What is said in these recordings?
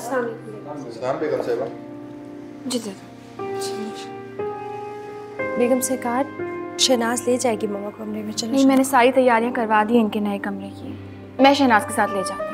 सलाम बेगम से जी शहनाज बेगम सरकार शनाज ले जाएगी मम्मा को कमरे में चलो नहीं मैंने सारी तैयारियाँ करवा दी इनके नए कमरे की। मैं शहनाज के साथ ले जाती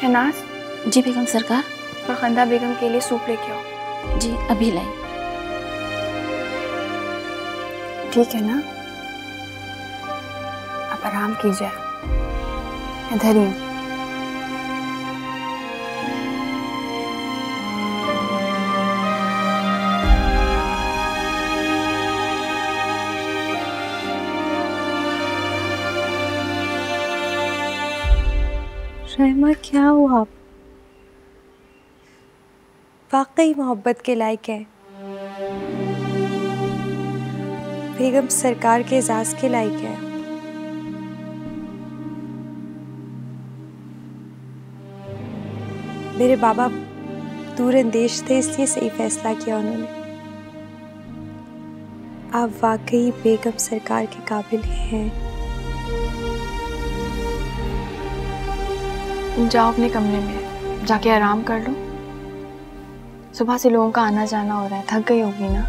शहनाज जी बेगम सरकार। फरखंदा बेगम के लिए सूप लेके आओ। जी अभी लाई ठीक है ना? आप आराम कीजिए। इधर ही हूँ। रहमा, क्या हुआ आप? वाकई मोहब्बत के लायक है। बेगम सरकार के एजाज के लायक है। मेरे बाबा दूर अंदेश थे, इसलिए सही फैसला किया उन्होंने। आप वाकई बेगम सरकार के काबिल हैं। जाओ अपने कमरे में जाके आराम कर लो। सुबह से लोगों का आना जाना हो रहा है थक गई होगी ना?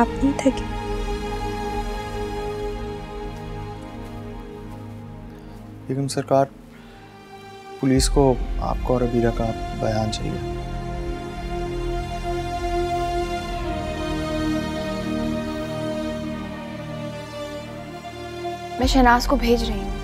आप नहीं थके बेगम सरकार पुलिस को आपको और अबीरा का बयान चाहिए। मैं शहनाज को भेज रही हूँ।